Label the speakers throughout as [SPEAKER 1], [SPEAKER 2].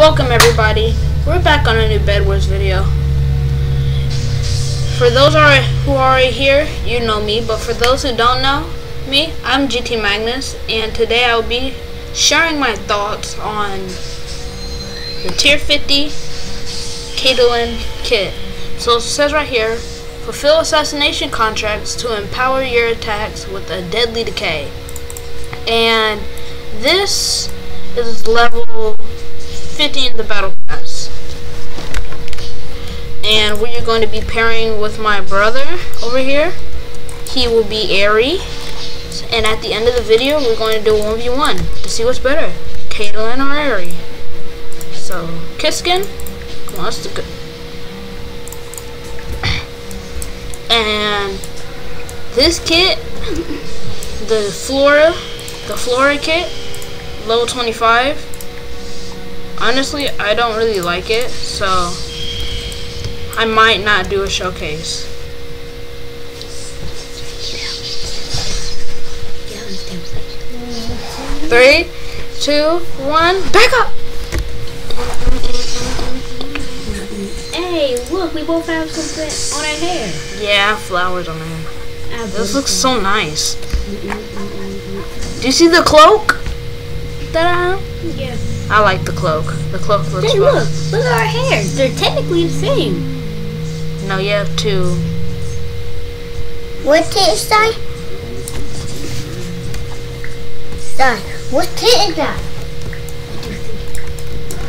[SPEAKER 1] Welcome everybody. We're back on a new Bed Wars video. For those are, who are here, you know me, but for those who don't know me, I'm GT Magnus, and today I'll be sharing my thoughts on the Tier 50 Caitlyn kit. So it says right here, fulfill assassination contracts to empower your attacks with a deadly decay. And this is level 50 in the battle pass. And we are going to be pairing with my brother over here. He will be Aery. And at the end of the video, we're going to do 1v1 to see what's better, Caitlyn or Aery. So, Kiskin, on, let's do. And this kit, the Flora, the Flora kit, level 25, honestly, I don't really like it, so I might not do a showcase. Three, two, one, back up!
[SPEAKER 2] Hey, look, we both have something on our hair.
[SPEAKER 1] Yeah, flowers on him.
[SPEAKER 2] Ah,
[SPEAKER 1] This looks so nice. Do you see the cloak? That I have?
[SPEAKER 2] Yeah.
[SPEAKER 1] I like the cloak. The cloak looks
[SPEAKER 2] Hey,
[SPEAKER 1] fun.
[SPEAKER 2] look, look at our hair. They're technically the same.
[SPEAKER 1] No, you have two.
[SPEAKER 3] What kit is that? Son, what kit is that?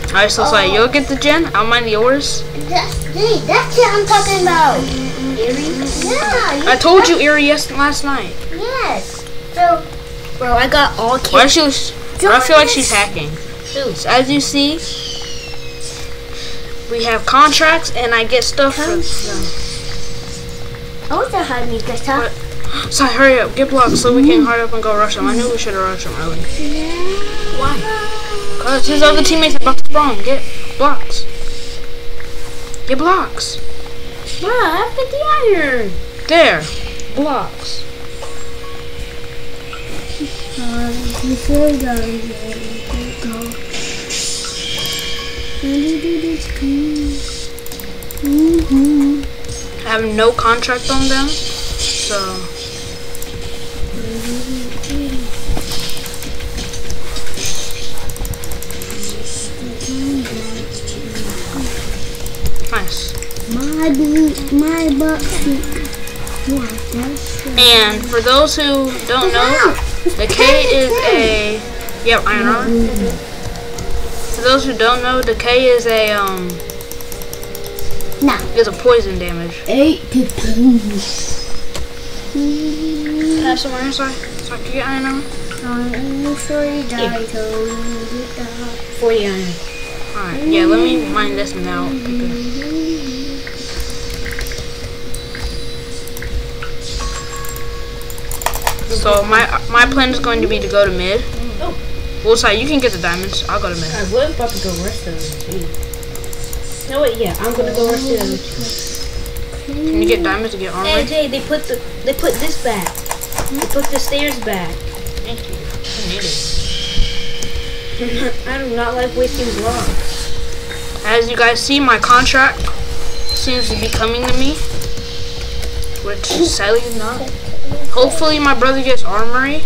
[SPEAKER 1] Alright, so sorry, oh. you'll get the gen. I'll mind yours.
[SPEAKER 3] That's hey, that's it I'm talking about.
[SPEAKER 2] Earrings?
[SPEAKER 3] Yeah,
[SPEAKER 1] I told you Aery yes last night.
[SPEAKER 3] yes. So,
[SPEAKER 2] Bro, I got all
[SPEAKER 1] Why
[SPEAKER 2] kids.
[SPEAKER 1] she? I feel like she's hacking. So as you see, we have contracts, and I get stuff them.
[SPEAKER 3] I want to hide me.
[SPEAKER 1] What? Sorry, hurry up, get blocks so we can hurry up and go rush them. I knew we should have rushed them early.
[SPEAKER 2] Why?
[SPEAKER 1] Cause his other teammates are about to spawn. Get blocks. Get blocks.
[SPEAKER 2] Bro, I have 50 iron.
[SPEAKER 1] There, blocks. Uh, Mm-hmm. I have no contract on them, so nice.
[SPEAKER 3] My boot, my
[SPEAKER 1] And for those who don't know, decay is a yep iron armor. For those who don't know, decay is a um
[SPEAKER 3] Nah.
[SPEAKER 1] is a poison damage.
[SPEAKER 3] Eight to
[SPEAKER 1] Can I have some iron so so I can get iron armor?
[SPEAKER 3] I'm sorry, I told you that.
[SPEAKER 2] 40 iron.
[SPEAKER 1] Alright, yeah, let me mine this now. So my my plan is going to be to go to mid. Well, sorry, you can get the diamonds. I'll go to mid.
[SPEAKER 2] I was about to go rest of them. No, wait, yeah, I'm gonna go rest of them.
[SPEAKER 1] Can you get diamonds to get armor?
[SPEAKER 2] Hey, Jay, they put the they put this back. They put the stairs back.
[SPEAKER 1] Thank you. I need it.
[SPEAKER 2] I do not like wasting blocks.
[SPEAKER 1] As you guys see, my contract seems to be coming to me, which sadly is not. Hopefully, my brother gets armory.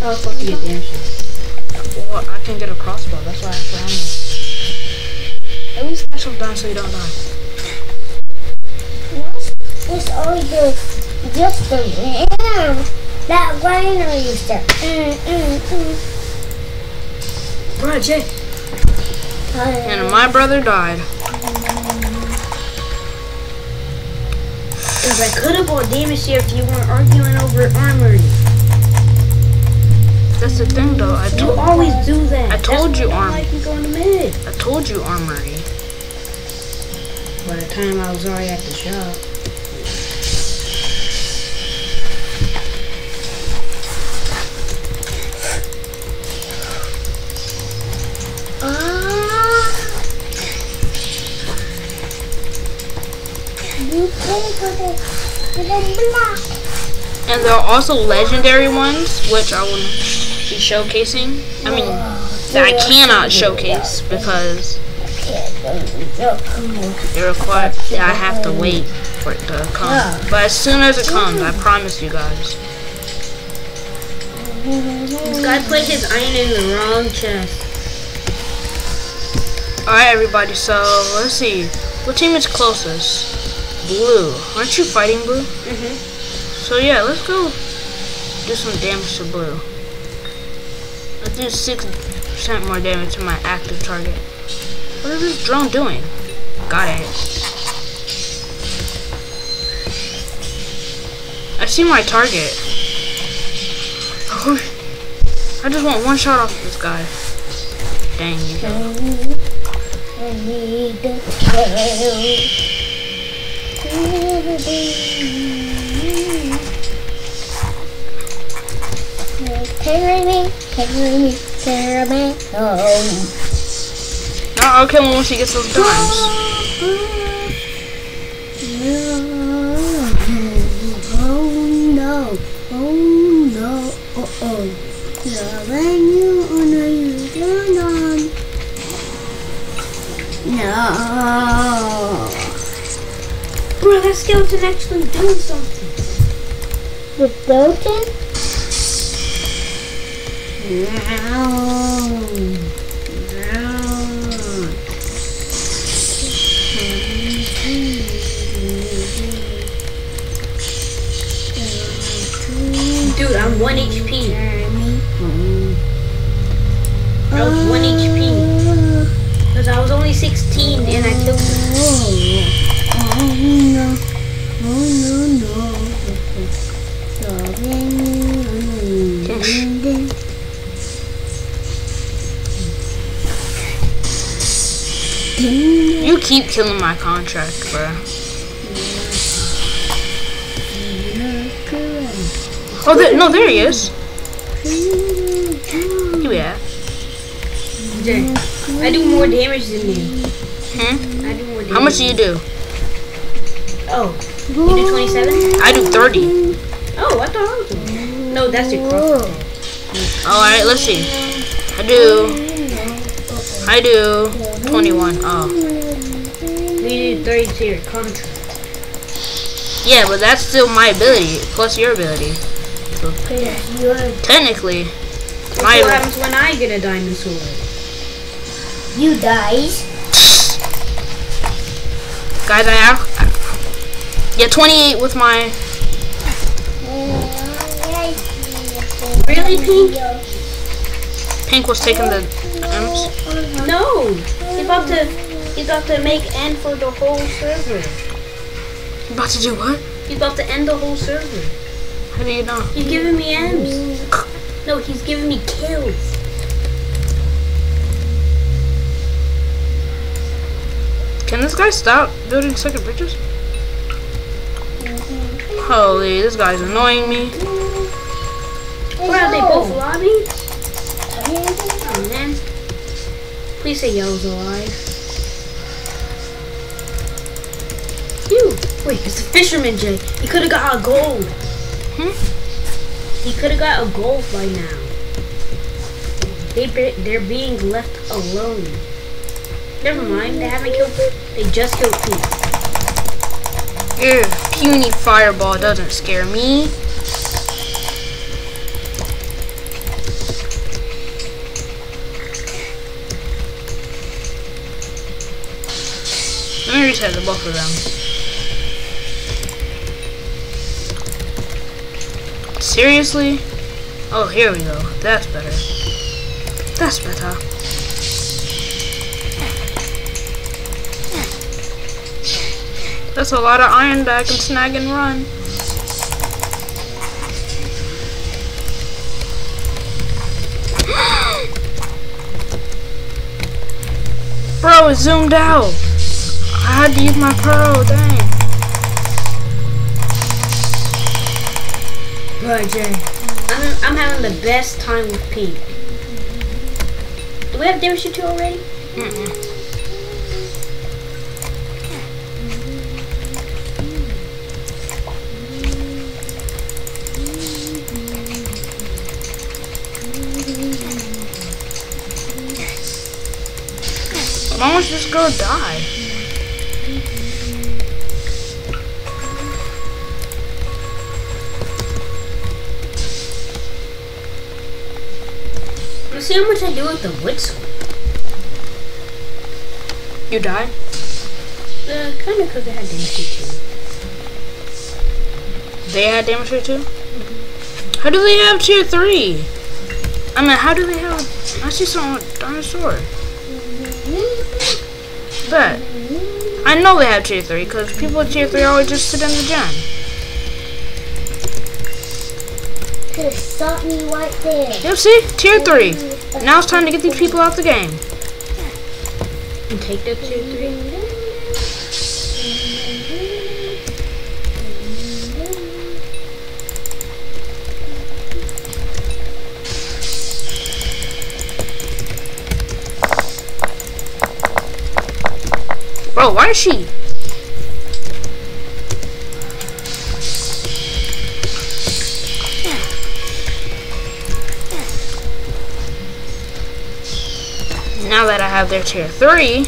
[SPEAKER 2] Oh, fuck you get damage.
[SPEAKER 1] Well, I can get a crossbow. That's why I have armor. At least special down so you don't die.
[SPEAKER 3] It's all just, just the ram. That rhino used to. Mm, mm, mm.
[SPEAKER 2] Bro, Jay.
[SPEAKER 1] And my brother died.
[SPEAKER 2] Cause I could have bought damage here if you weren't arguing over armory.
[SPEAKER 1] That's the thing, though. I
[SPEAKER 2] You always do that.
[SPEAKER 1] I told
[SPEAKER 2] That's
[SPEAKER 1] you
[SPEAKER 2] why I
[SPEAKER 1] arm-
[SPEAKER 2] like you going.
[SPEAKER 1] I told you armory.
[SPEAKER 2] By the time I was already at the shop.
[SPEAKER 3] Ah. You play with it. With a block.
[SPEAKER 1] And there are also legendary ones, which I will be showcasing. I mean, that I cannot showcase because it requires I have to wait for it to come. But as soon as it comes, I promise you guys.
[SPEAKER 2] This guy put his iron in the wrong chest.
[SPEAKER 1] Alright everybody, so let's see. What team is closest? Blue. Aren't you fighting blue?
[SPEAKER 2] Mm-hmm.
[SPEAKER 1] So yeah, let's go do some damage to blue. Do 6% more damage to my active target. What is this drone doing? Got it. I see my target. I just want one shot off this guy. Dang, you.
[SPEAKER 3] Carry me, carry me, carry me home.
[SPEAKER 1] No, I'll kill him once he gets those dimes.
[SPEAKER 3] Oh no, oh no, oh oh. Loving you on a turn on. No.
[SPEAKER 2] Bro, that skeleton actually doing something.
[SPEAKER 3] The skeleton?
[SPEAKER 2] Dude, I'm 1
[SPEAKER 1] killing my contract, bro. Oh, there, no, there he is. You yeah.
[SPEAKER 2] Jay, I do more damage than you.
[SPEAKER 1] Hmm?
[SPEAKER 2] I do more damage.
[SPEAKER 1] How much do you do?
[SPEAKER 2] Oh, you do 27?
[SPEAKER 1] I do 30.
[SPEAKER 2] Oh, I thought I was doing No, that's your cross.
[SPEAKER 1] Alright, let's see. I do. I do 21. Oh.
[SPEAKER 2] You do 30 to your contract.
[SPEAKER 1] Yeah, but that's still my ability, plus your ability. So technically,
[SPEAKER 2] What's
[SPEAKER 1] my
[SPEAKER 2] what happens when I get a diamond sword?
[SPEAKER 3] You dies.
[SPEAKER 1] guys, I have. Yeah, 28 with my.
[SPEAKER 2] Really, Pink?
[SPEAKER 1] Pink was taking the M's.
[SPEAKER 2] No. He's about to, he's about to make end for the whole server.
[SPEAKER 1] About to do what?
[SPEAKER 2] He's about to end the whole server.
[SPEAKER 1] How do you know?
[SPEAKER 2] He's giving me M's. No, he's giving me kills.
[SPEAKER 1] Can this guy stop building second bridges? Holy, this guy's annoying me.
[SPEAKER 2] What are they both lobby? Oh man. Please say Yellow's alive. You. Wait, it's the fisherman Jay. He could have got a gold.
[SPEAKER 1] Hmm?
[SPEAKER 2] He could have got a gold by now. They be- they're being left alone. Never mind. They haven't killed. They just killed Pete.
[SPEAKER 1] Ew, puny fireball doesn't scare me. Let me reset the both of Seriously? Oh, here we go. That's better. That's better. That's a lot of iron I can snag and run. Bro, it zoomed out. I had to use my pro, dang.
[SPEAKER 2] Bro, Jay. I'm, I'm having the best time with Pete. Do we have damage to two already?
[SPEAKER 1] Mm-mm. much this girl die?
[SPEAKER 2] Let's see how much I do with the wood sword.
[SPEAKER 1] You die?
[SPEAKER 2] Uh, kind of because I had damage too.
[SPEAKER 1] They had damage too? How do they have tier 3? I mean, how do they have... I see someone with dinosaur. But, I know they have tier 3 because people with tier 3 always just sit in the gym.
[SPEAKER 3] Could have stopped me right there.
[SPEAKER 1] Yep, see? Tier 3. Now it's time to get these people out the game.
[SPEAKER 2] And take that tier three.
[SPEAKER 1] Bro, why is she? Have their tier 3,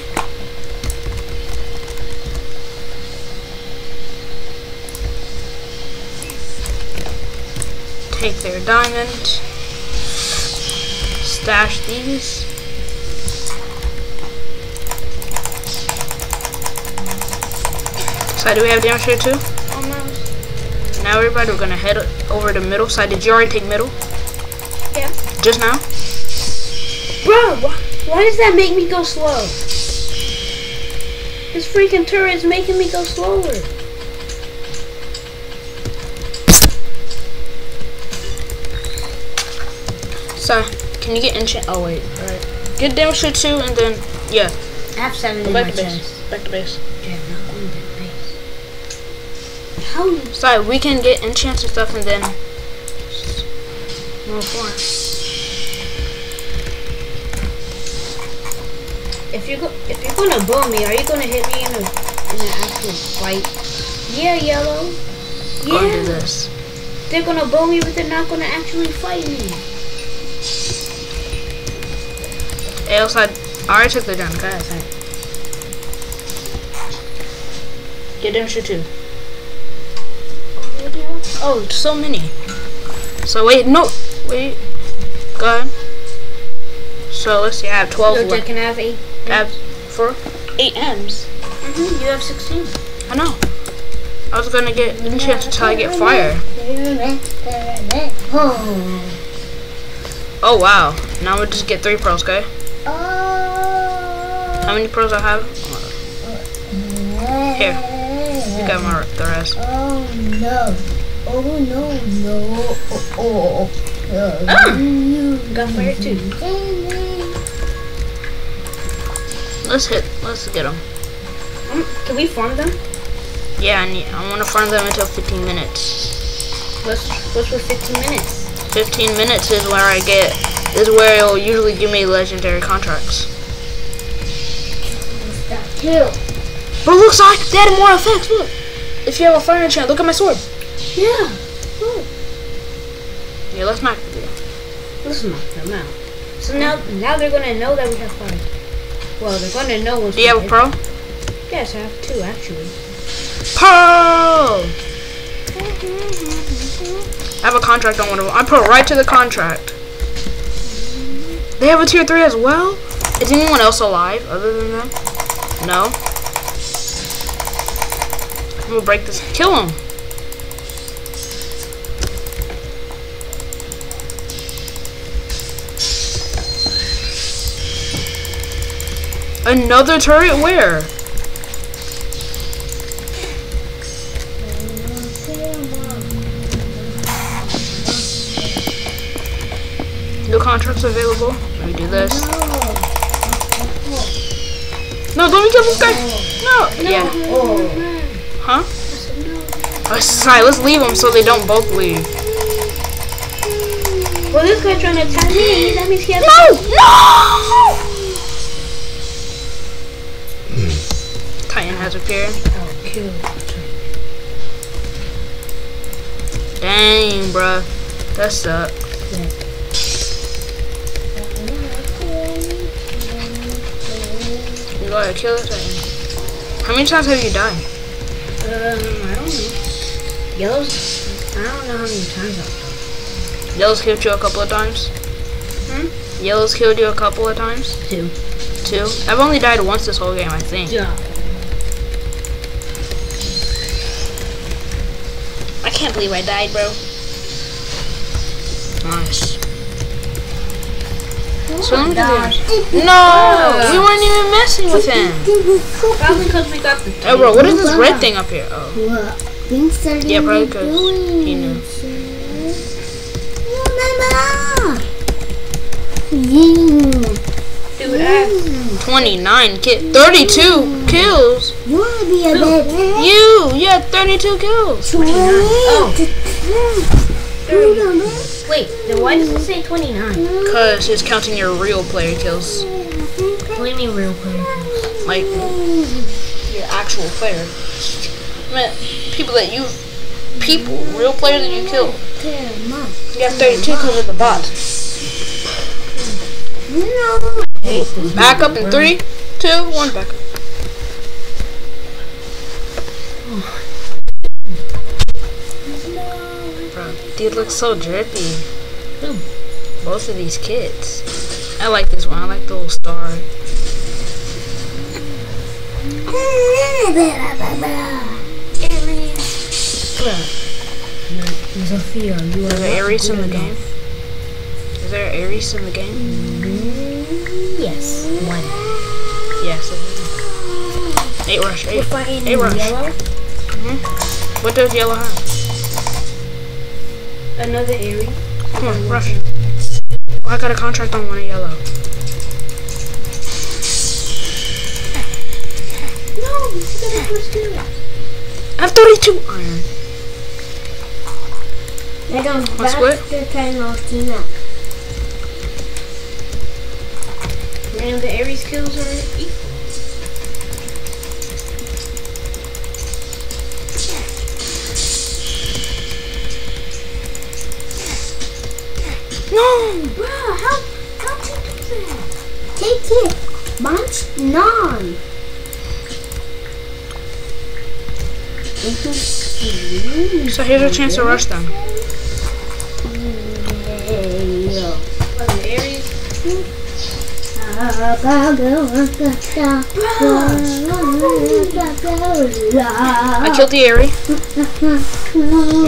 [SPEAKER 1] take their diamond, stash these. So do we have damage here too?
[SPEAKER 2] Almost.
[SPEAKER 1] Now everybody, we're gonna head over to middle side. Did you already take middle?
[SPEAKER 2] Yeah.
[SPEAKER 1] Just now?
[SPEAKER 2] Bro, why, why does that make me go slow? This freaking turret is making me go slower.
[SPEAKER 1] So, can you get enchant? Oh wait, alright. Get damage here too, and then yeah,
[SPEAKER 2] I have seven
[SPEAKER 1] go
[SPEAKER 2] in my
[SPEAKER 1] back to
[SPEAKER 2] chest.
[SPEAKER 1] base. Back to base.
[SPEAKER 2] Yeah, not going to base. How?
[SPEAKER 1] So we can get enchants and stuff, and then move forward.
[SPEAKER 2] If you go, if you're gonna bow me, are you gonna hit me in a in an actual fight? Yeah, yellow.
[SPEAKER 1] Go do
[SPEAKER 2] Yeah,
[SPEAKER 1] this.
[SPEAKER 2] they're gonna bow me, but they're not gonna actually fight me.
[SPEAKER 1] Hey, outside. I already took the gun. Go ahead. Fine. Get damage shoot too. Oh, so many. So wait, no, wait. Go ahead. So let's see. I have twelve
[SPEAKER 2] So
[SPEAKER 1] left.
[SPEAKER 2] can I have eight?
[SPEAKER 1] I have four, eight M's.
[SPEAKER 2] Mm-hmm, you have sixteen.
[SPEAKER 1] I know. I was gonna get enchants until I get fire.
[SPEAKER 3] Oh.
[SPEAKER 1] Oh wow. Now I'm gonna just get three pearls, okay? How
[SPEAKER 3] Oh.
[SPEAKER 1] many pearls I have? Here. You got my the rest.
[SPEAKER 3] Oh no. Oh no no. Oh oh.
[SPEAKER 1] Ah.
[SPEAKER 3] You
[SPEAKER 2] Got fire too.
[SPEAKER 1] Let's hit. Let's get them.
[SPEAKER 2] Um, can we farm them?
[SPEAKER 1] Yeah, I need. I want to farm them until 15 minutes.
[SPEAKER 2] What's what's with fifteen minutes?
[SPEAKER 1] 15 minutes is where I get. Is where it'll usually give me legendary contracts.
[SPEAKER 3] Two.
[SPEAKER 1] But look, Si, they added more effects. Look. If you have a fire enchant, look at my sword.
[SPEAKER 2] Yeah.
[SPEAKER 1] Yeah, let's knock it.
[SPEAKER 2] Let's knock them out. So now now they're gonna know that we have fire. Well, they're gonna know once
[SPEAKER 1] Do you have a pro?
[SPEAKER 2] Yes, I have two actually.
[SPEAKER 1] Pro! I have a contract on one of them. I put right to the contract. They have a tier 3 as well? Is anyone else alive other than them? No? I'm gonna break this. Kill him! Another turret? Where? No contracts available. Let me do this. No, don't kill this guy. No. Yeah. Huh? Oh, sorry, let's leave them so they don't both leave.
[SPEAKER 2] Well, this guy's trying to attack me. That means he has.
[SPEAKER 1] No! No! Has appeared.
[SPEAKER 2] Oh, kill.
[SPEAKER 1] Dang, bruh. That sucks. You go Go ahead, kill this Titan. How many times have you died?
[SPEAKER 2] Um, I don't know. Yellows, I don't know how many times I've
[SPEAKER 1] Yellow's killed you a couple of times?
[SPEAKER 2] Hmm?
[SPEAKER 1] Yellow's killed you a couple of times?
[SPEAKER 2] Two.
[SPEAKER 1] Two? I've only died once this whole game, I think.
[SPEAKER 2] Yeah.
[SPEAKER 1] Believe I died, bro. Nice. Oh so let me do. No! We weren't even messing with him.
[SPEAKER 2] Probably because we got the
[SPEAKER 1] Oh, bro, what is this red thing up here? Oh.
[SPEAKER 3] What? Things are
[SPEAKER 1] Yeah, probably 'cause
[SPEAKER 3] doing
[SPEAKER 1] he knew.
[SPEAKER 3] Oh,
[SPEAKER 2] Dude, I,
[SPEAKER 1] 29 kill 32 mm. kills.
[SPEAKER 3] You wanna be a baby?
[SPEAKER 1] You! You have 32 kills.
[SPEAKER 2] Oh.
[SPEAKER 3] Oh.
[SPEAKER 2] wait, then why does it say 29?
[SPEAKER 1] Because it's counting your real player kills.
[SPEAKER 2] What do you mean real player?
[SPEAKER 1] Like, your actual player. I mean, people that you. People, real players that you killed. You have 32 because of the bots.
[SPEAKER 3] No.
[SPEAKER 1] Back up in three, two, one. Back up. Dude looks so drippy.
[SPEAKER 2] Who?
[SPEAKER 1] Both of these kids. I like this one. I like the little star.
[SPEAKER 2] Zafia, you
[SPEAKER 1] Is there Aerys in the game? Is there Aerys in the game?
[SPEAKER 2] Yes. One.
[SPEAKER 1] Yes. Eight rush. Eight. Eight rush.
[SPEAKER 2] yellow. Mm-hmm.
[SPEAKER 1] What does yellow have?
[SPEAKER 2] Another Aery.
[SPEAKER 1] Come on, rush. Oh, I got a contract on one of yellow.
[SPEAKER 2] No, this is the first.
[SPEAKER 1] I have 32 iron.
[SPEAKER 3] I don't
[SPEAKER 1] What's what?
[SPEAKER 3] the kind of thing up.
[SPEAKER 2] Man, the Aery's kills are equal.
[SPEAKER 1] Here's a chance to rush them. I killed the Aery.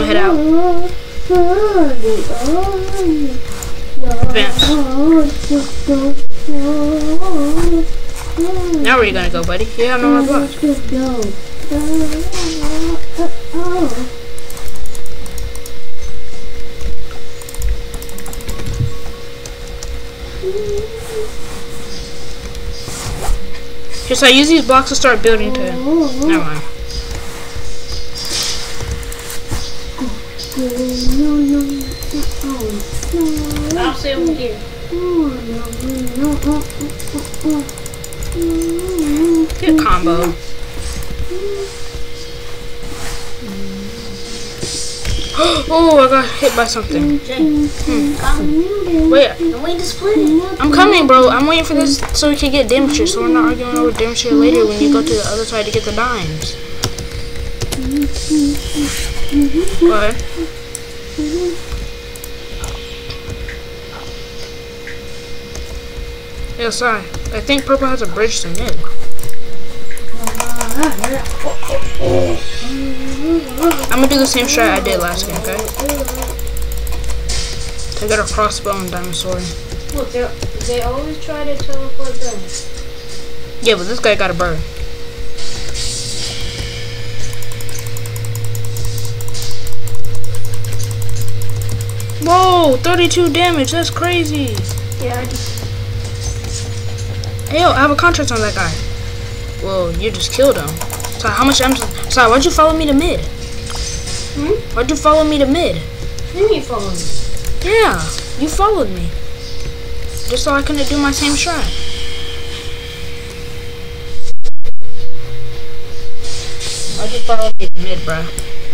[SPEAKER 1] head out. Advance. Now where are you gonna go, buddy? Yeah, have no more blocks. Just I use these blocks to start building to. Never mind.
[SPEAKER 2] I'll stay over here.
[SPEAKER 1] Good combo. oh, I got hit by something.
[SPEAKER 2] Come.
[SPEAKER 1] Wait,
[SPEAKER 2] to split it.
[SPEAKER 1] I'm coming, bro. I'm waiting for this so we can get damage so we're not arguing over damage later when you go to the other side to get the dimes. Ahead. Yo, sorry. I think purple has a bridge to mid. I'm gonna do the same shot I did last game, okay? I got a crossbow and sword.
[SPEAKER 2] Look, they they always try to teleport them.
[SPEAKER 1] Yeah, but this guy got a bird. Whoa, 32 damage, that's crazy.
[SPEAKER 2] Yeah, I just
[SPEAKER 1] Hey, yo, I have a contract on that guy. Whoa, you just killed him. So how much I'm sorry, why'd you follow me to mid?
[SPEAKER 2] Hmm?
[SPEAKER 1] Why'd you follow me to mid?
[SPEAKER 2] you need follow me.
[SPEAKER 1] Yeah, you followed me. Just so I couldn't do my same strat. Why'd you follow me to mid, bro?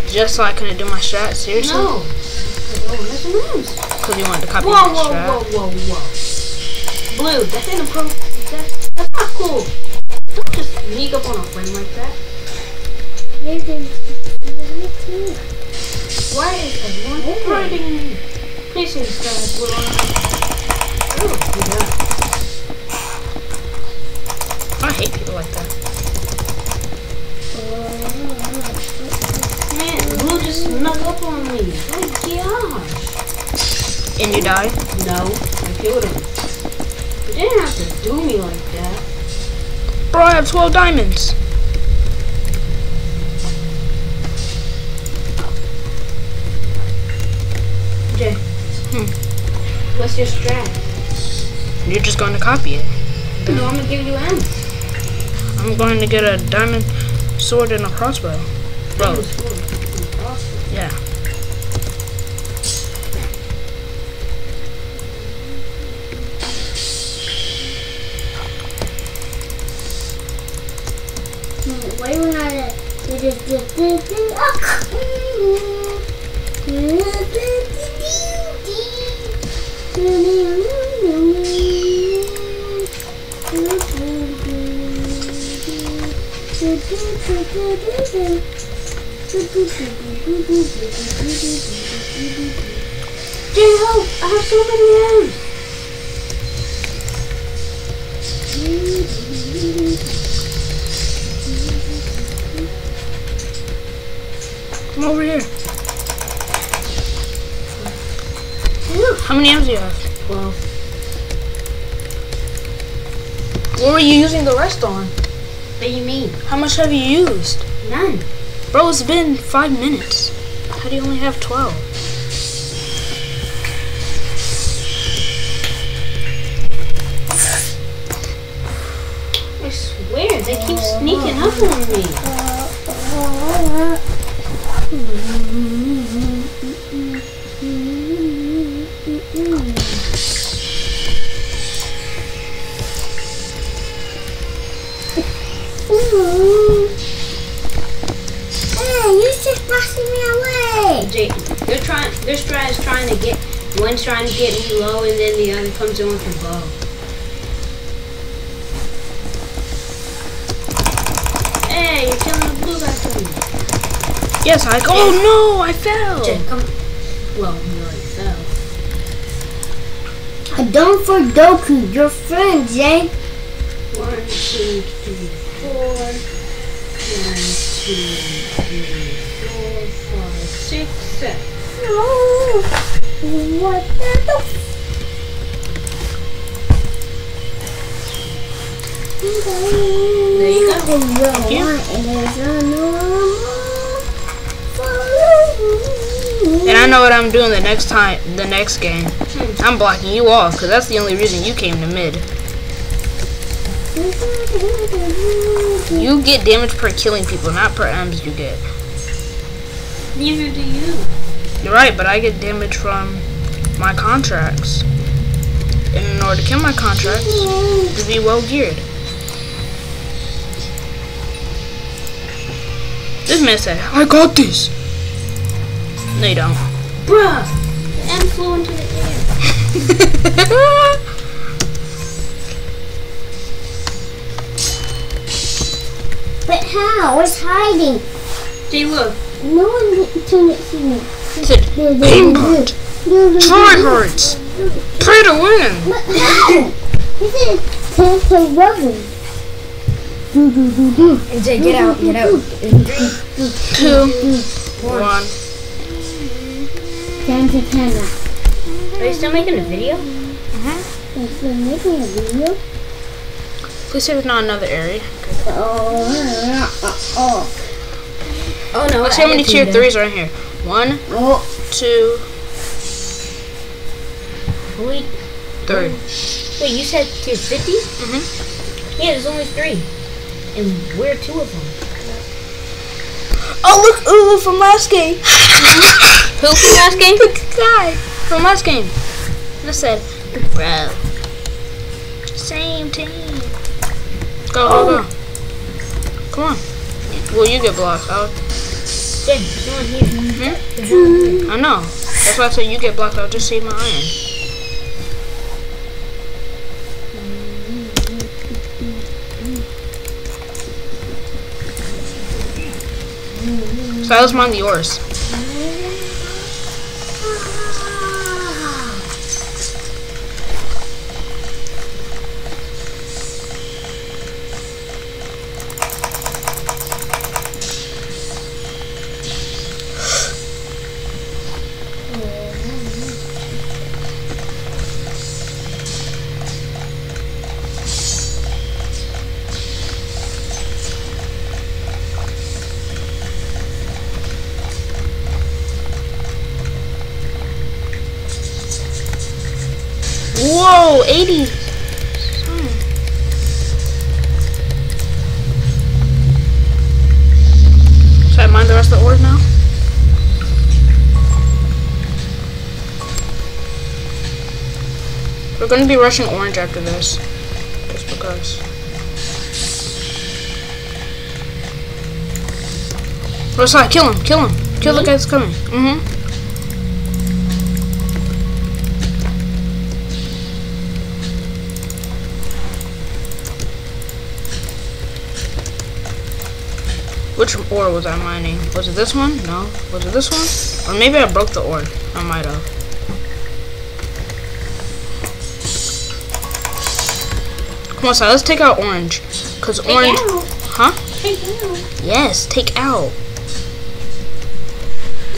[SPEAKER 1] Just so I couldn't do my strat? Seriously?
[SPEAKER 2] No.
[SPEAKER 1] Because you wanted to copy
[SPEAKER 2] Whoa,
[SPEAKER 1] my
[SPEAKER 2] whoa,
[SPEAKER 1] strat.
[SPEAKER 2] whoa, whoa, whoa. Blue, that's inappropriate. That, that's not cool. Don't just sneak up on a friend like that. Why is everyone hiding me? Please guys will Oh, yeah.
[SPEAKER 1] I hate people like that.
[SPEAKER 2] Man, Blue just snuck up on me. Oh gosh.
[SPEAKER 1] And you die?
[SPEAKER 2] No, I killed him. You didn't have to do me like that.
[SPEAKER 1] Bro, I have 12 diamonds.
[SPEAKER 2] Your strat?
[SPEAKER 1] You're just going to copy it.
[SPEAKER 2] No, I'm gonna give you M.
[SPEAKER 1] I'm going to get a diamond sword and a crossbow. Bro, yeah.
[SPEAKER 3] Why do not it just just
[SPEAKER 2] I have so many M's.
[SPEAKER 1] Come over here. On?
[SPEAKER 2] what do you mean?
[SPEAKER 1] How much have you used?
[SPEAKER 2] None.
[SPEAKER 1] Bro, it's been five minutes. How do you only have 12?
[SPEAKER 2] I swear, they keep sneaking up on me.
[SPEAKER 3] Hey,
[SPEAKER 2] they're trying. Their strat is trying to get. One's trying to get me low, and then the other comes in with a bow. Hey, you're killing the blue guy for me.
[SPEAKER 1] Yes, I. Oh no, I fell.
[SPEAKER 2] Jay, come. Well, you already fell.
[SPEAKER 3] Don't for Doku, your friend, Jay.
[SPEAKER 2] One, two, three, four. One, two,
[SPEAKER 3] What the?
[SPEAKER 2] There you go.
[SPEAKER 3] Thank
[SPEAKER 1] you. And I know what I'm doing the next time, the next game. I'm blocking you off, because that's the only reason you came to mid. You get damage per killing people, not per M's you get.
[SPEAKER 2] Neither do you.
[SPEAKER 1] You're right, but I get damage from my contracts. And in order to kill my contracts, to be well geared. This man said, I got this. No, you don't.
[SPEAKER 2] Bruh! The M flew into the air.
[SPEAKER 3] But how? It's hiding.
[SPEAKER 2] Jay, look.
[SPEAKER 3] No one can see me.
[SPEAKER 1] He said, Aimbot, tryhards, pray to win.
[SPEAKER 3] This is ten to rubber. Do do do do.
[SPEAKER 2] Jay, get out, get out.
[SPEAKER 1] Two, one.
[SPEAKER 3] Ten to ten.
[SPEAKER 2] Are you still making a video?
[SPEAKER 3] If you're making a video.
[SPEAKER 1] Please say there's not another area.
[SPEAKER 3] Oh, oh,
[SPEAKER 2] Oh no.
[SPEAKER 1] Let's see how many tier threes are in here. One,
[SPEAKER 3] oh.
[SPEAKER 1] two,
[SPEAKER 2] Wait,
[SPEAKER 1] three.
[SPEAKER 2] wait, you said tier 50?
[SPEAKER 1] Mhm.
[SPEAKER 2] Yeah, there's only three. And we're two of them.
[SPEAKER 1] Oh look, Ulu from last game.
[SPEAKER 2] Who from last game?
[SPEAKER 1] The guy from last game. I said, bro, same team. Go, go, go. Come on. Well, you get blocked out.
[SPEAKER 2] Mm -hmm.
[SPEAKER 1] I know. That's why I said you get blocked. I'll just save my iron. So that was mine yours. We're gonna be rushing orange after this. Just because. Rosai, kill him, kill him. Kill the guy that's coming. Mm-hmm. Which ore was I mining? Was it this one? No. Was it this one? Or maybe I broke the ore. I might have. Come on, so let's take out orange. Cause
[SPEAKER 2] Take
[SPEAKER 1] orange,
[SPEAKER 2] out.
[SPEAKER 1] huh?
[SPEAKER 2] Take out.
[SPEAKER 1] Yes, take out.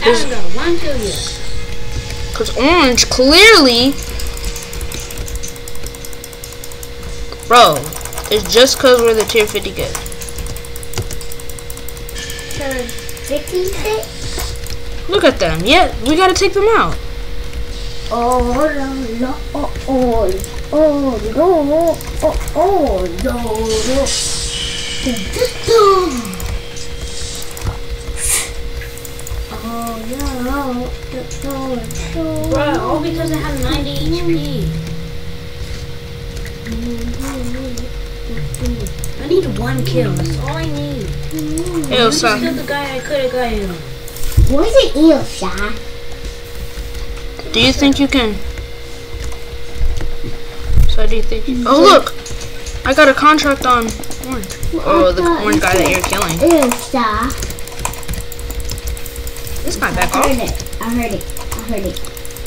[SPEAKER 2] I don't know. One kill you.
[SPEAKER 1] Cause orange clearly, bro, it's just cause we're the tier 50 good.
[SPEAKER 3] 56.
[SPEAKER 1] Look at them. Yeah, we gotta take them out.
[SPEAKER 3] Oh, no, no, oh, oh, oh, no, oh, oh, no, no. Oh, no, no, no,
[SPEAKER 2] Bro, all because I have 90 HP. I need one kill. That's all I need.
[SPEAKER 1] Hey,
[SPEAKER 2] I just
[SPEAKER 1] Osai.
[SPEAKER 2] killed the guy I could have got him.
[SPEAKER 3] Where's the Elsa?
[SPEAKER 1] Do you think you can? So do you think? Oh look, I got a contract on orange. Oh, the orange guy that you're killing.
[SPEAKER 3] Elsa.
[SPEAKER 1] This guy back
[SPEAKER 3] I heard it. I heard it. I heard it.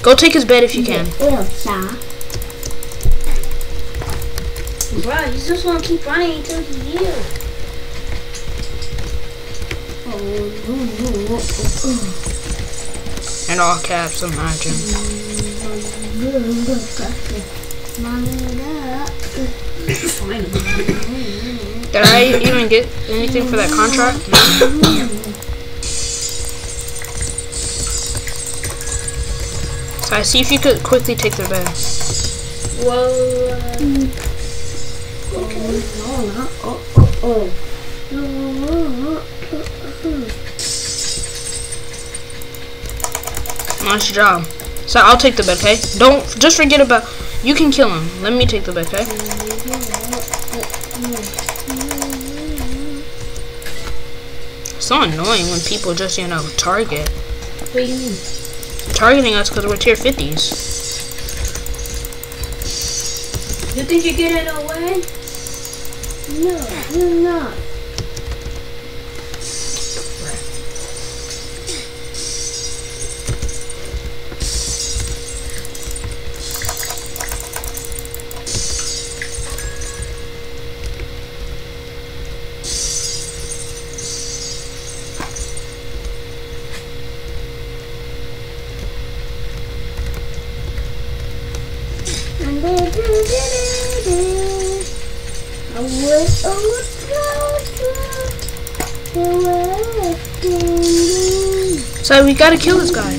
[SPEAKER 1] Go take his bed if you can.
[SPEAKER 3] Elsa.
[SPEAKER 2] Bro, you just want to keep running until he heals.
[SPEAKER 3] Oh, and no, no, oh.
[SPEAKER 1] In all caps, imagine. Did I even get anything for that contract? So I see if you could quickly take their bed.
[SPEAKER 2] Whoa.
[SPEAKER 1] Nice job. So I'll take the bed, okay? Don't just forget about. You can kill him. Let me take the okay? So annoying when people just you know target
[SPEAKER 2] What do you mean?
[SPEAKER 1] targeting us because we're tier 50s.
[SPEAKER 2] You think you're getting away?
[SPEAKER 3] No, you're not.
[SPEAKER 1] We gotta kill this guy.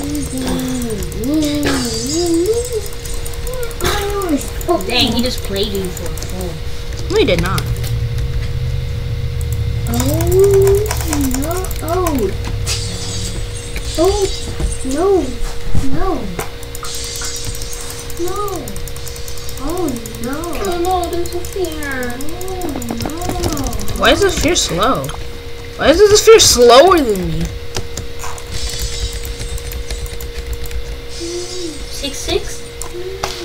[SPEAKER 2] Dang, he just played you for a fool.
[SPEAKER 1] No, he did not.
[SPEAKER 3] Oh no! Oh, oh no! No! No! Oh no!
[SPEAKER 2] Oh no, there's a fear.
[SPEAKER 3] Oh no!
[SPEAKER 1] Why is this fear slow? Why is this fear slower than me?
[SPEAKER 2] Six six?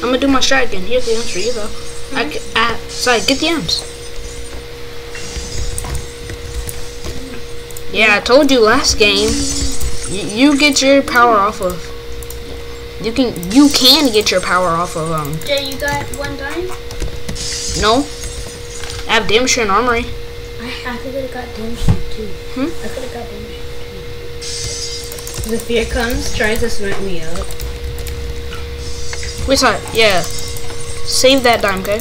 [SPEAKER 1] I'm gonna do my strat again. Here's the M's for you though. I c- ah, sorry, get the M's. Yeah, I told you last game. You, you get your power off of. You can you can get your power off of um.
[SPEAKER 2] Jay, you got one dime?
[SPEAKER 1] No. I have damage and armory.
[SPEAKER 2] I, I could have got damage too.
[SPEAKER 1] Hmm?
[SPEAKER 2] I could have got damage too. The fear comes, tries to smack me up.
[SPEAKER 1] Which side? Yeah. Save that dime, okay?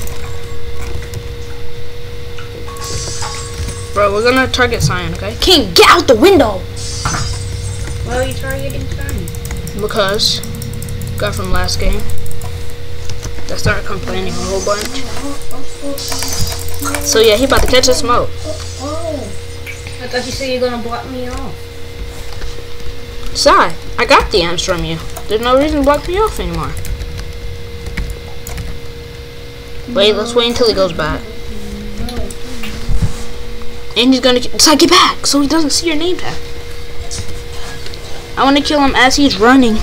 [SPEAKER 1] Bro, we're gonna target Cyan, okay? King, get out the window!
[SPEAKER 2] Why are you targeting Cyan?
[SPEAKER 1] Because got from last game. I started complaining a whole bunch. So yeah, he about to catch a smoke.
[SPEAKER 2] Oh, I thought you said you're gonna block me off.
[SPEAKER 1] Sigh, I got the answer from you. There's no reason to block me off anymore. Wait, let's wait until he goes back. And he's gonna Sai, get back so he doesn't see your name tag. I want to kill him as he's running.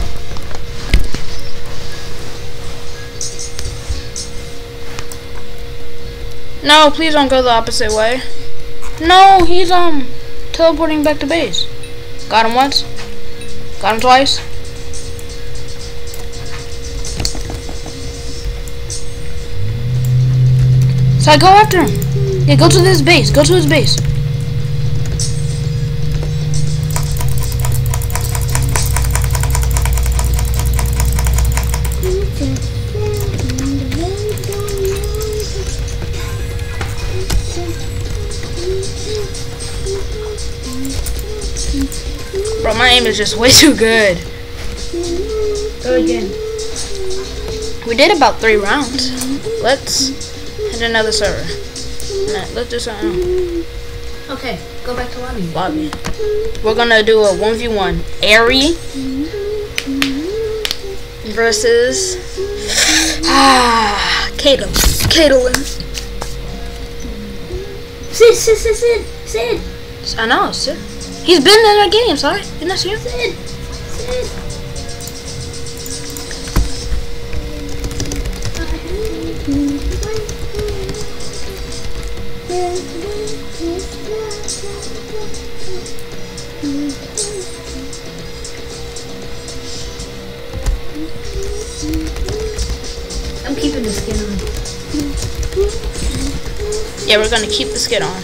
[SPEAKER 1] No, please don't go the opposite way. No, he's um teleporting back to base. Got him once. Got him twice. So I go after him. Yeah, go to his base. Go to his base. Bro, my aim is just way too good.
[SPEAKER 2] Go again.
[SPEAKER 1] We did about three rounds. Let's another server. Let's do something
[SPEAKER 2] Okay, go back to lobby.
[SPEAKER 1] lobby. We're gonna do a 1v1. Aery versus ah Caitlyn. Caitlyn.
[SPEAKER 2] Sid, Sid, Sid, Sid, Sid,
[SPEAKER 1] I know, Sid. He's been in our game, sorry. Didn't I see him?
[SPEAKER 2] Sid, Sid. I'm keeping the skin on.
[SPEAKER 1] Yeah, we're gonna keep the skin on.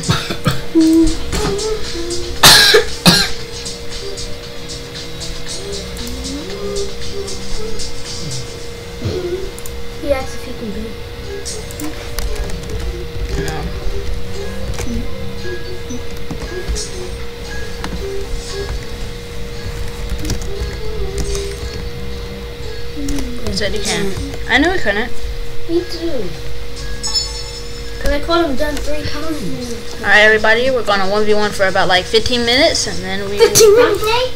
[SPEAKER 2] He asks if he can.
[SPEAKER 1] No. Said he can. I knew he couldn't.
[SPEAKER 2] Me too. Cause I called him done three times.
[SPEAKER 1] Alright, everybody, we're gonna 1v1 for about like 15 minutes and then we.
[SPEAKER 3] Come play.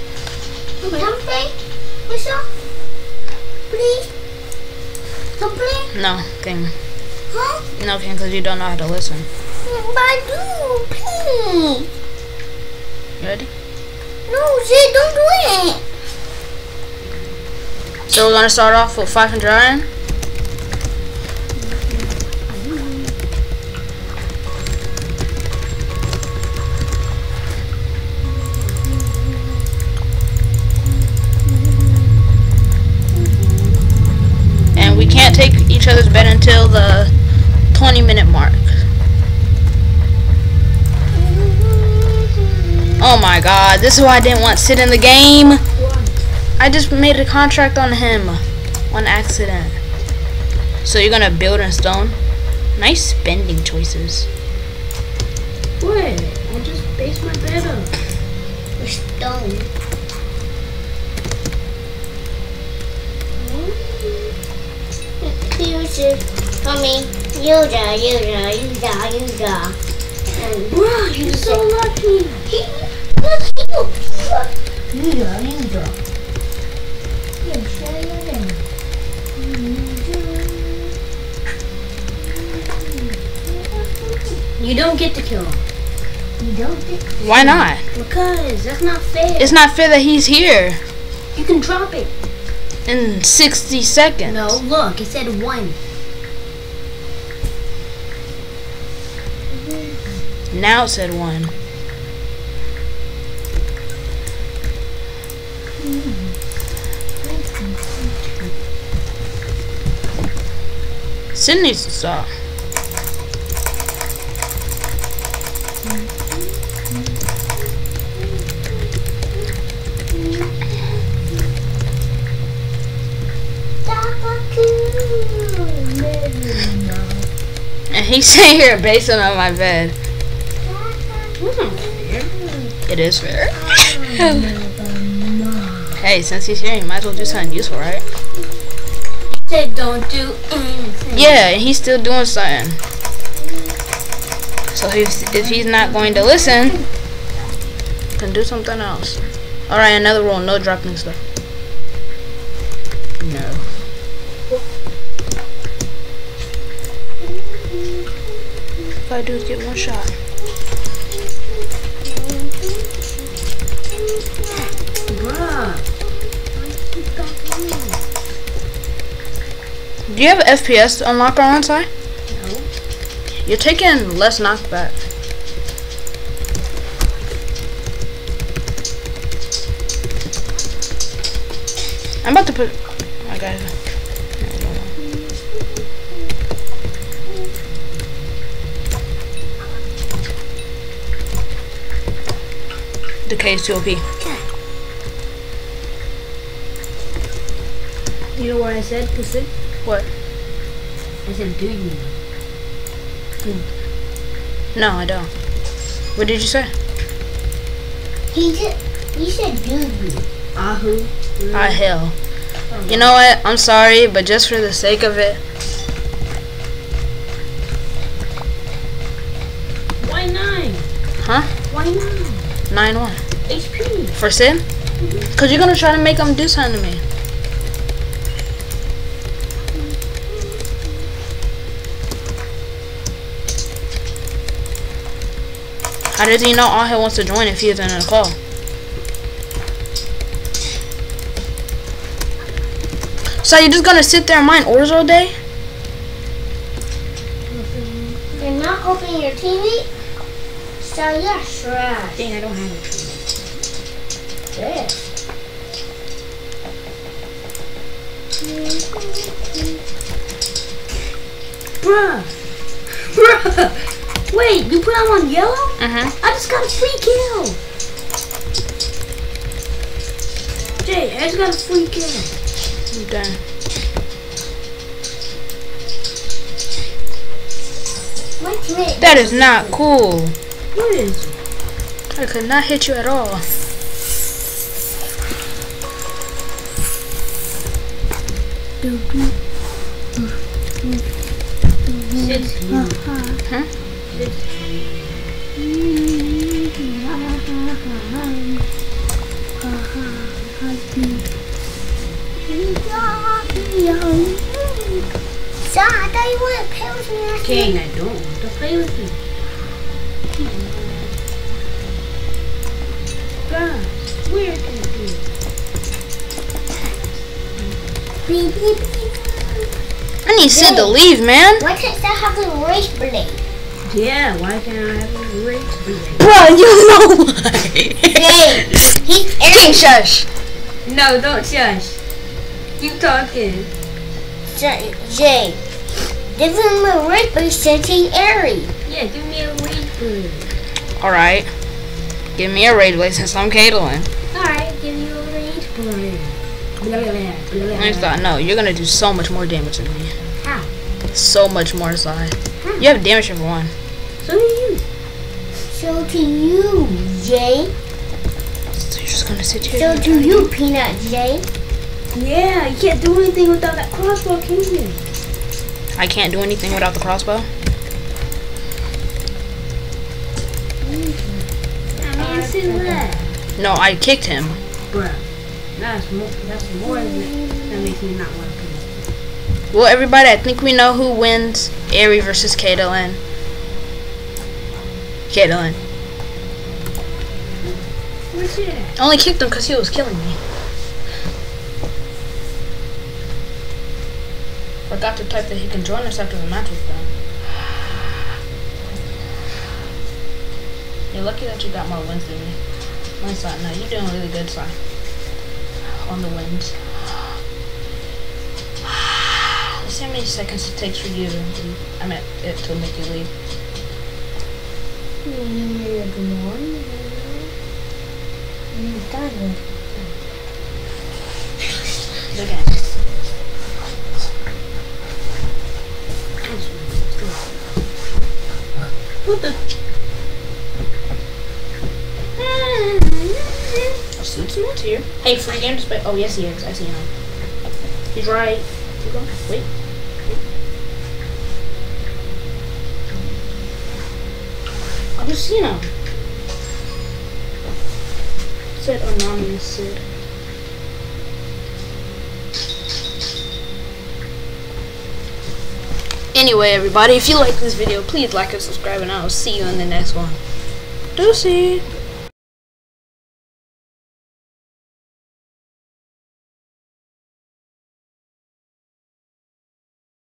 [SPEAKER 3] Come play. What's up? Please. Play.
[SPEAKER 1] No, King.
[SPEAKER 3] Huh?
[SPEAKER 1] No, King, because you don't know how to listen.
[SPEAKER 3] Badu, please.
[SPEAKER 1] You ready?
[SPEAKER 3] No, Sid, don't do it.
[SPEAKER 1] So we're gonna start off with 500 iron. And we can't take each other's bed until the 20 minute mark. Oh my god, this is why I didn't want to sit in the game. I just made a contract on him on accident. So you're gonna build in stone? Nice spending choices.
[SPEAKER 2] What? I just based my bed up.
[SPEAKER 3] We're stone. Hmm? Future. Mommy, Yoda, Yoda, Yoda, Yoda. And
[SPEAKER 2] Bro, you're so lucky.
[SPEAKER 3] he, look, he look, Yoda, Yoda. Yes,
[SPEAKER 2] You don't get to kill him.
[SPEAKER 3] You don't think
[SPEAKER 1] Why not?
[SPEAKER 2] Because that's not fair.
[SPEAKER 1] It's not fair that he's here
[SPEAKER 2] you can drop it.
[SPEAKER 1] in 60 seconds.
[SPEAKER 2] No, look, it said one.
[SPEAKER 1] Now it said one. Sydney's needs to he's sitting here basing on my bed. Hmm. It is fair. hey, since he's here, you might as well do something useful, right?
[SPEAKER 2] Said don't do anything.
[SPEAKER 1] Yeah, and he's still doing something. So if, if he's not going to listen, can do something else. Alright, another rule, no dropping stuff. I do is get one shot.
[SPEAKER 2] Bruh.
[SPEAKER 1] Do you have FPS to unlock on side?
[SPEAKER 2] No.
[SPEAKER 1] You're taking less knockback. I'm about to put. Decay is too OP.
[SPEAKER 2] You know what I said to
[SPEAKER 1] What?
[SPEAKER 2] I said, do you?
[SPEAKER 1] No, I don't. What did you say?
[SPEAKER 3] He said, you said, dude.
[SPEAKER 2] Ahu.
[SPEAKER 1] Ah, hell. You know what? I'm sorry, but just for the sake of it,
[SPEAKER 2] Why nine?
[SPEAKER 1] Huh?
[SPEAKER 2] Why nine?
[SPEAKER 1] 9 1.
[SPEAKER 2] HP.
[SPEAKER 1] For Sid? Because you're going to try to make him do something to me. How does he know all he wants to join if he isn't in a call? So you're just gonna sit there and mind orders all day?
[SPEAKER 3] You're not opening your TV? So you're trash.
[SPEAKER 2] Dang, I don't have it.
[SPEAKER 3] This.
[SPEAKER 2] Bruh. Bruh. Wait, you put him on yellow?
[SPEAKER 1] Mm-hmm.
[SPEAKER 2] I just got a free kill. Jay, I just got a free kill.
[SPEAKER 3] My teammate.
[SPEAKER 1] That is not cool.
[SPEAKER 2] What is?
[SPEAKER 1] I could not hit you at all. Huh?
[SPEAKER 3] So I thought you wanted to play with me last
[SPEAKER 2] Dang, I don't want to play with you. Bruh, weird
[SPEAKER 3] Beep, beep, beep.
[SPEAKER 1] I need Sid to leave, man.
[SPEAKER 3] Why can't I have a rageblade?
[SPEAKER 2] Yeah, why can't I have a rageblade?
[SPEAKER 1] Bro, you know why.
[SPEAKER 3] Jay, he's
[SPEAKER 1] King
[SPEAKER 3] Aaron.
[SPEAKER 1] shush.
[SPEAKER 2] No, don't shush. Keep talking.
[SPEAKER 3] Jay, give him a rageblade since he's Aery.
[SPEAKER 2] Yeah, give me a rageblade.
[SPEAKER 1] Alright. Give me a rageblade since I'm Caitlyn.
[SPEAKER 2] Alright, give you a race blade.
[SPEAKER 1] I thought, no, you're gonna do so much more damage than me.
[SPEAKER 2] How?
[SPEAKER 1] So much more side. You have damage for one.
[SPEAKER 2] So do you.
[SPEAKER 3] So to you, Jay.
[SPEAKER 1] So you're just gonna sit here.
[SPEAKER 3] So
[SPEAKER 1] and
[SPEAKER 3] to you, Peanut Jay.
[SPEAKER 2] Yeah, you can't do anything without that crossbow, can you?
[SPEAKER 1] I can't do anything without the crossbow.
[SPEAKER 2] I mean, see that.
[SPEAKER 1] No, I kicked him.
[SPEAKER 2] Bruh. That's more, that's more than that makes me not want to play.
[SPEAKER 1] Well, everybody, I think we know who wins Aery versus Caitlyn. Caitlyn.
[SPEAKER 2] Where's it at?
[SPEAKER 1] I only kicked him because he was killing me. Forgot to type that he can join us after the match was done. You're lucky that you got more wins than me. My son, no, you're doing really good, son. On the wind. Let's see how many seconds it takes for you to leave. I meant it to make you leave.
[SPEAKER 3] Mm, done.
[SPEAKER 1] Again.
[SPEAKER 2] What the?
[SPEAKER 1] Suits not here. Hey, free game display. Oh, yes, he is. I see him. He's right. Keep going. Wait. I just seen him. Said anonymous Sid. Anyway, everybody, if you like this video, please like and subscribe, and I'll see you in the next one. Deucey!